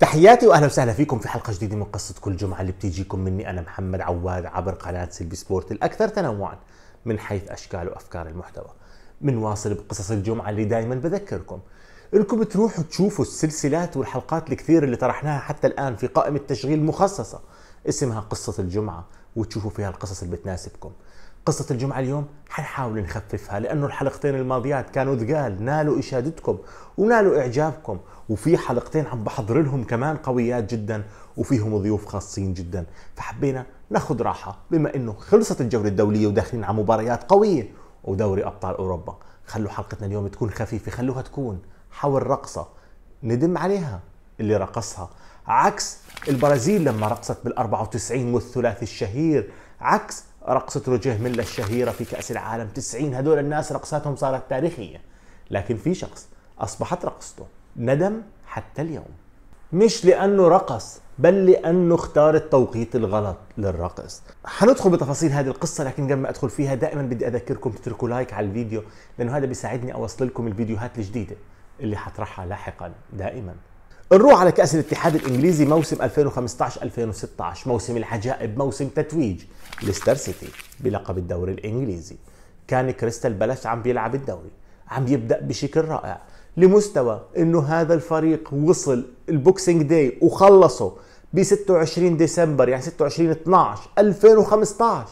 تحياتي واهلا وسهلا فيكم في حلقة جديدة من قصة كل جمعة اللي بتيجيكم مني أنا محمد عواد عبر قناة سيلبي سبورت الأكثر تنوعا من حيث أشكال وأفكار المحتوى. بنواصل بقصص الجمعة اللي دائما بذكركم إنكم تروحوا تشوفوا السلسلات والحلقات الكثير اللي طرحناها حتى الآن في قائمة تشغيل مخصصة اسمها قصة الجمعة وتشوفوا فيها القصص اللي بتناسبكم. قصة الجمعة اليوم حنحاول نخففها لأنه الحلقتين الماضيات كانوا ثقال. نالوا إشادتكم ونالوا إعجابكم وفي حلقتين عم بحضر لهم كمان قويات جدا وفيهم ضيوف خاصين جدا. فحبينا ناخذ راحة بما أنه خلصت الجولة الدولية وداخلين على مباريات قوية ودوري أبطال أوروبا. خلوا حلقتنا اليوم تكون خفيفة خلوها تكون حول رقصة ندم عليها اللي رقصها. عكس البرازيل لما رقصت بال 94 والثلاثي الشهير عكس رقصة روجيه ميلا الشهيرة في كأس العالم 90 هدول الناس رقصاتهم صارت تاريخية لكن في شخص أصبحت رقصته ندم حتى اليوم. مش لأنه رقص بل لأنه اختار التوقيت الغلط للرقص. حندخل بتفاصيل هذه القصة لكن قبل ما أدخل فيها دائما بدي أذكركم تتركوا لايك على الفيديو لأنه هذا بيساعدني أوصل لكم الفيديوهات الجديدة اللي حطرحها لاحقا دائما. نروح على كأس الاتحاد الإنجليزي موسم 2015-2016 موسم العجائب موسم تتويج ليستر سيتي بلقب الدوري الإنجليزي. كان كريستال بالاس عم بيلعب الدوري عم يبدأ بشكل رائع لمستوى إنه هذا الفريق وصل ال Boxing Day وخلصه ب 26 ديسمبر يعني 26 12 2015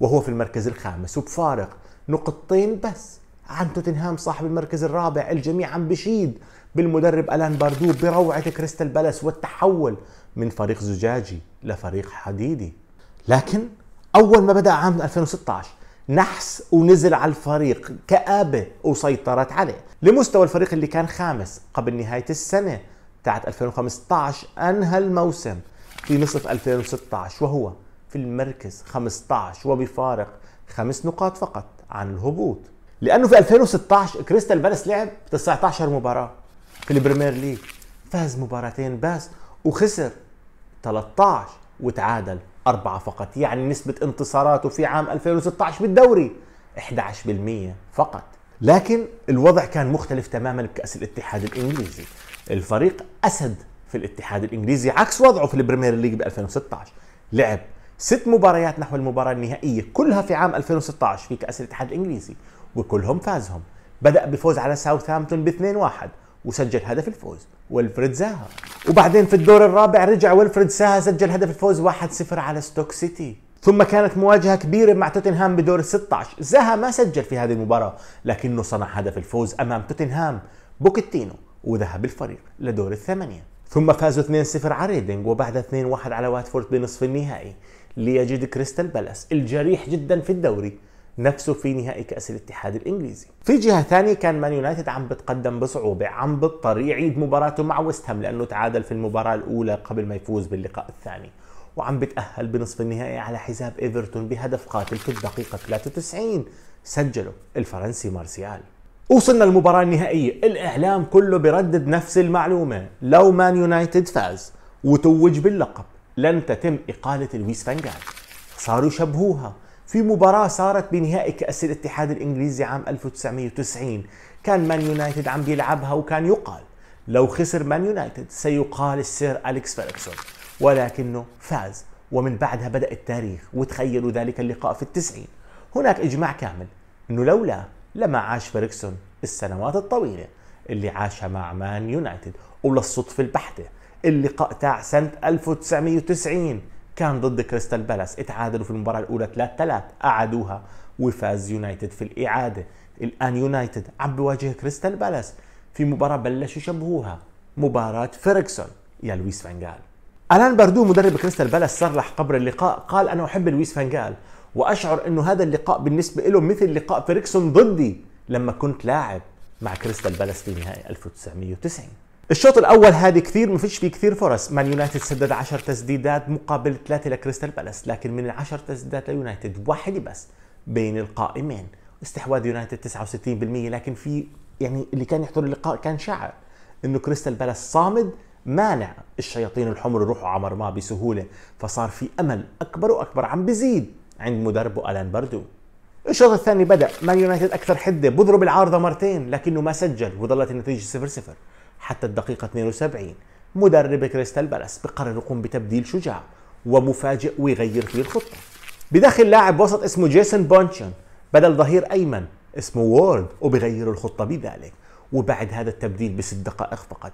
وهو في المركز الخامس وبفارق نقطتين بس عن توتنهام صاحب المركز الرابع الجميع عم بشيد. بالمدرب ألان باردو بروعة كريستال بالاس والتحول من فريق زجاجي لفريق حديدي. لكن أول ما بدأ عام 2016 نحس ونزل على الفريق كآبة وسيطرت عليه لمستوى الفريق اللي كان خامس قبل نهاية السنة بتاعت 2015 أنهى الموسم في نصف 2016 وهو في المركز 15 وبفارق خمس نقاط فقط عن الهبوط. لأنه في 2016 كريستال بالاس لعب 19 مباراة. في البريمير ليج. فاز مباراتين بس وخسر 13 وتعادل أربعة فقط. يعني نسبة انتصاراته في عام 2016 بالدوري 11% فقط. لكن الوضع كان مختلف تماما بكأس الاتحاد الإنجليزي. الفريق أسد في الاتحاد الإنجليزي عكس وضعه في البريمير ليج ب 2016 لعب ست مباريات نحو المباراة النهائية كلها في عام 2016 في كأس الاتحاد الإنجليزي وكلهم فازهم. بدأ بفوز على ساوثهامبتون ب 2-1 وسجل هدف الفوز ويلفريد زاها. وبعدين في الدور الرابع رجع ويلفريد زاها سجل هدف الفوز 1-0 على ستوك سيتي. ثم كانت مواجهة كبيرة مع توتنهام بدور ال 16 زاها ما سجل في هذه المباراة لكنه صنع هدف الفوز أمام توتنهام بوكيتينو وذهب الفريق لدور الثمانية. ثم فازوا 2-0 على ريدنج وبعدها 2-1 على واتفورد بنصف النهائي. ليجد كريستال بالاس الجريح جدا في الدوري. نفسه في نهائي كأس الاتحاد الإنجليزي. في جهة ثانية كان مان يونايتد عم بتقدم بصعوبة عم بيضطر يعيد مباراته مع ويست هام لأنه تعادل في المباراة الأولى قبل ما يفوز باللقاء الثاني. وعم بتأهل بنصف النهائي على حساب إيفرتون بهدف قاتل في الدقيقة 93 سجله الفرنسي مارسيال. وصلنا المباراة النهائية. الإعلام كله بردد نفس المعلومة. لو مان يونايتد فاز وتوج باللقب لن تتم إقالة لويس فانجال صاروا يشبهوها. في مباراة صارت بنهائي كأس الاتحاد الإنجليزي عام 1990 كان مان يونايتد عم بيلعبها وكان يقال لو خسر مان يونايتد سيقال السير أليكس فيركسون ولكنه فاز ومن بعدها بدأ التاريخ وتخيلوا ذلك اللقاء في التسعين. هناك إجماع كامل أنه لولاه لما عاش فيركسون السنوات الطويلة اللي عاشها مع مان يونايتد وللصدفة البحتة اللقاء تاع سنة 1990 كان ضد كريستال بالاس اتعادلوا في المباراة الأولى 3 3 أعادوها وفاز يونايتد في الإعادة. الآن يونايتد عم بيواجه كريستال بالاس في مباراة بلشوا يشبهوها مباراة فيركسون يا لويس فانجال الآن باردو مدرب كريستال بالاس صرح قبل اللقاء قال أنا أحب لويس فانجال وأشعر إنه هذا اللقاء بالنسبة له مثل لقاء فيركسون ضدي لما كنت لاعب مع كريستال بالاس في نهائي 1990 الشوط الأول هذه كثير ما فيش فيه كثير فرص. مان يونايتد سدد 10 تسديدات مقابل ثلاثة لكريستال بالاس لكن من العشر تسديدات ليونايتد واحدة بس بين القائمين. استحواذ يونايتد 69% لكن في يعني اللي كان يحضر اللقاء كان شعر إنه كريستال بالاس صامد مانع الشياطين الحمر يروحوا على مرماه بسهولة فصار في أمل أكبر وأكبر عم بزيد عند مدربه ألان باردو. الشوط الثاني بدأ مان يونايتد أكثر حدة بضرب العارضة مرتين لكنه ما سجل وظلت النتيجة 0 0 حتى الدقيقة 72 مدرب كريستال بالاس بقرر يقوم بتبديل شجاع ومفاجئ ويغير في الخطة. بدخل لاعب وسط اسمه جيسون بونشون بدل ظهير أيمن اسمه وورد وبغير الخطة بذلك. وبعد هذا التبديل بست دقائق فقط.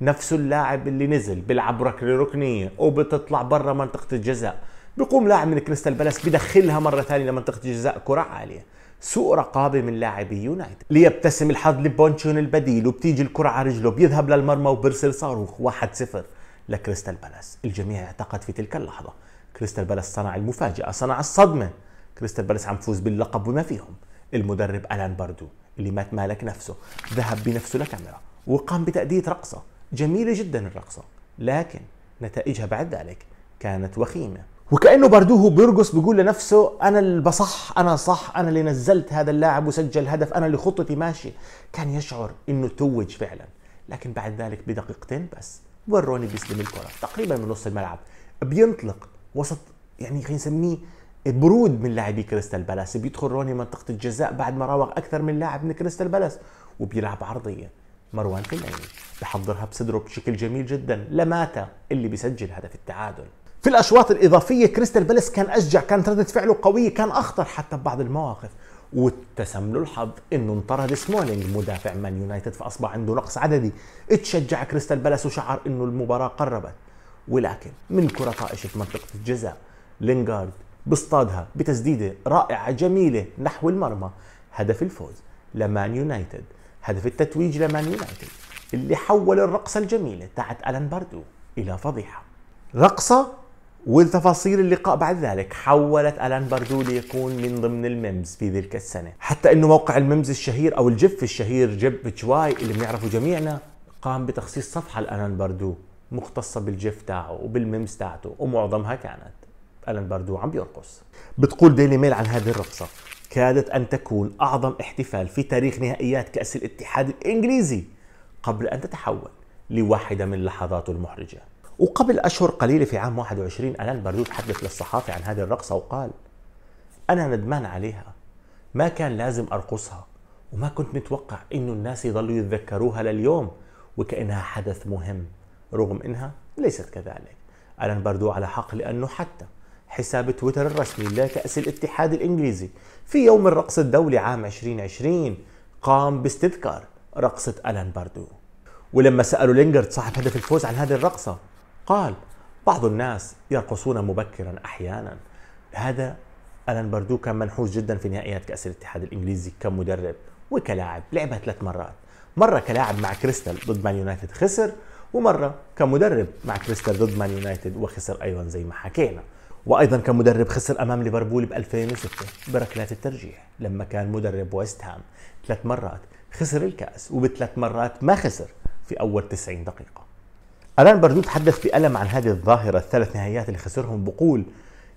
نفس اللاعب اللي نزل بيلعب ركله ركنيه وبتطلع برا منطقة الجزاء. بيقوم لاعب من كريستال بالاس بدخلها مرة ثانية لمنطقة الجزاء كرة عالية. سوء رقابة من لاعبي يونايتد. ليبتسم الحظ لبونشون البديل وبتيجي الكرة على رجله بيذهب للمرمى وبرسل صاروخ. 1-0 لكريستال بالاس. الجميع اعتقد في تلك اللحظة كريستال بالاس صنع المفاجأة صنع الصدمة. كريستال بالاس عم تفوز باللقب بما فيهم المدرب ألان باردو اللي ما تمالك نفسه ذهب بنفسه لكاميرا وقام بتأدية رقصة جميلة جدا الرقصة. لكن نتائجها بعد ذلك كانت وخيمة. وكأنه باردو بيرقص بيقول لنفسه أنا اللي بصح أنا صح أنا اللي نزلت هذا اللاعب وسجل هدف أنا اللي خطتي ماشية. كان يشعر أنه توج فعلا. لكن بعد ذلك بدقيقتين بس وروني بيستلم الكرة. تقريبا من نص الملعب. بينطلق وسط يعني خلينا نسميه برود من لاعبي كريستال بالاس. بيدخل روني منطقة الجزاء بعد ما راوغ أكثر من لاعب من كريستال بالاس. وبيلعب عرضية لمروان فلايني بحضرها بصدره بشكل جميل جدا. لماتا اللي بيسجل هدف التعادل. في الأشواط الإضافية كريستال بالاس كان أشجع كانت ردة فعله قوية كان أخطر حتى ببعض المواقف. وابتسم له الحظ إنه انطرد سمولينج مدافع مان يونايتد فأصبح عنده نقص عددي. اتشجع كريستال بالاس وشعر إنه المباراة قربت. ولكن من كرة طائشة منطقة الجزاء لينغارد بيصطادها بتسديدة رائعة جميلة نحو المرمى. هدف الفوز لمان يونايتد. هدف التتويج لمان يونايتد اللي حول الرقصة الجميلة تاعت ألان باردو إلى فضيحة. رقصة والتفاصيل اللقاء بعد ذلك حولت ألان باردو ليكون من ضمن ال memes في ذلك السنة. حتى أنه موقع ال memes الشهير أو ال GIF الشهير Giphy اللي بنعرفه جميعنا قام بتخصيص صفحة لألان باردو مختصة بال GIF تاعه وبال memes تاعته ومعظمها كانت ألان باردو عم بيرقص. بتقول ديلي ميل عن هذه الرقصة كادت أن تكون أعظم احتفال في تاريخ نهائيات كأس الاتحاد الإنجليزي قبل أن تتحول لواحدة من لحظاته المحرجة. وقبل أشهر قليلة في عام 21 ألان باردو تحدث للصحافة عن هذه الرقصة وقال أنا ندمان عليها. ما كان لازم أرقصها وما كنت متوقع إنه الناس يضلوا يتذكروها لليوم وكأنها حدث مهم رغم إنها ليست كذلك. ألان باردو على حق لأنه حتى حساب تويتر الرسمي لكأس الاتحاد الإنجليزي في يوم الرقص الدولي عام 2020 قام باستذكار رقصة ألان باردو ولما سألوا لينجرد صاحب هدف الفوز عن هذه الرقصة قال بعض الناس يرقصون مبكرا أحيانا. هذا ألان باردو كان منحوس جدا في نهائيات كأس الاتحاد الإنجليزي كمدرب وكلاعب لعبها ثلاث مرات. مرة كلاعب مع كريستال ضد مان يونايتد خسر ومرة كمدرب مع كريستال ضد مان يونايتد وخسر أيضا زي ما حكينا. وأيضا كمدرب خسر أمام ليفربول ب 2006 بركلات الترجيح لما كان مدرب ويست هام ثلاث مرات خسر الكأس وبثلاث مرات ما خسر في أول 90 دقيقة. ألان باردو تحدث بألم عن هذه الظاهرة الثلاث نهائيات اللي خسرهم بقول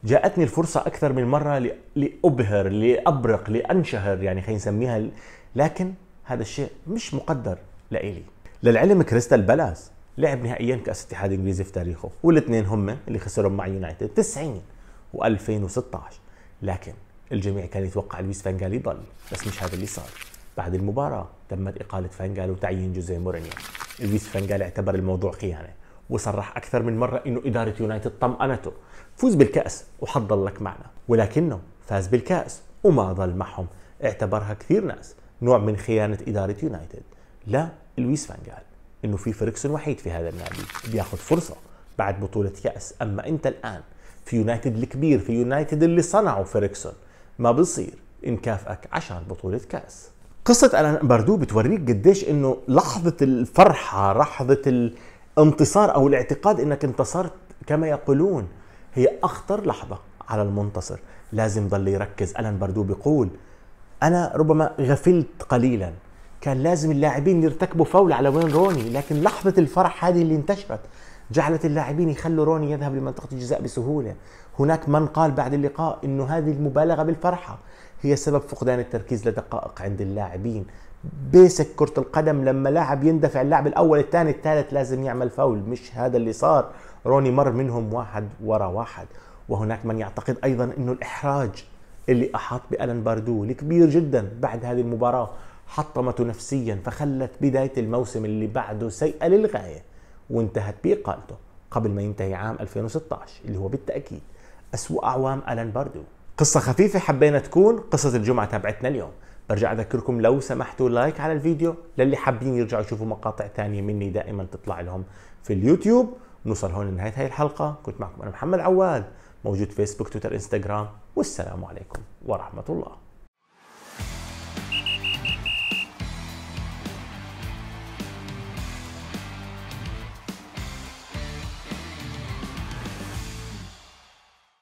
جاءتني الفرصة أكثر من مرة لأبهر لأبرق لأنشهر يعني خلينا نسميها لكن هذا الشيء مش مقدر لإلي. للعلم كريستال بالاس لعب نهائيا كأس اتحاد إنجليزي في تاريخه والاثنين هم اللي خسرهم مع يونايتد 90 و2016 لكن الجميع كان يتوقع لويس فانجال يضل بس مش هذا اللي صار. بعد المباراة تمت إقالة فانجال وتعيين جوزيه مورينيو. لويس فانجال اعتبر الموضوع خيانة وصرح أكثر من مرة إنه إدارة يونايتد طمأنته. فوز بالكأس وحضر لك معنا ولكنه فاز بالكأس وما ظل معهم. اعتبرها كثير ناس نوع من خيانة إدارة يونايتد. لا لويس فانجال إنه فيرجسون وحيد في هذا النادي بياخذ فرصة بعد بطولة كأس. أما أنت الآن في يونايتد الكبير في يونايتد اللي صنعوا فيرجسون ما بصير نكافئك عشان بطولة كأس. قصة ألان باردو بتوريك قديش إنه لحظة الفرحة لحظة الانتصار أو الاعتقاد إنك انتصرت كما يقولون هي أخطر لحظة على المنتصر. لازم ضل يركز. ألان باردو بيقول أنا ربما غفلت قليلا. كان لازم اللاعبين يرتكبوا فول على وين روني لكن لحظة الفرح هذه اللي انتشرت جعلت اللاعبين يخلوا روني يذهب لمنطقة الجزاء بسهولة. هناك من قال بعد اللقاء إنه هذه المبالغة بالفرحة. هي سبب فقدان التركيز لدقائق عند اللاعبين. basic كرة القدم لما لاعب يندفع اللاعب الأول الثاني الثالث لازم يعمل فاول. مش هذا اللي صار. روني مر منهم واحد ورا واحد. وهناك من يعتقد أيضا أنه الإحراج اللي أحاط بألان باردو الكبير جدا بعد هذه المباراة حطمته نفسيا فخلت بداية الموسم اللي بعده سيئة للغاية وانتهت بإقالته قبل ما ينتهي عام 2016 اللي هو بالتأكيد أسوأ أعوام ألان باردو. قصة خفيفة حبينا تكون قصة الجمعة تابعتنا اليوم. برجع أذكركم لو سمحتوا لايك على الفيديو للي حابين يرجعوا يشوفوا مقاطع تانية مني دائما تطلع لهم في اليوتيوب. نوصل هون لنهاية هاي الحلقة. كنت معكم أنا محمد عواد موجود فيسبوك تويتر إنستغرام. والسلام عليكم ورحمة الله.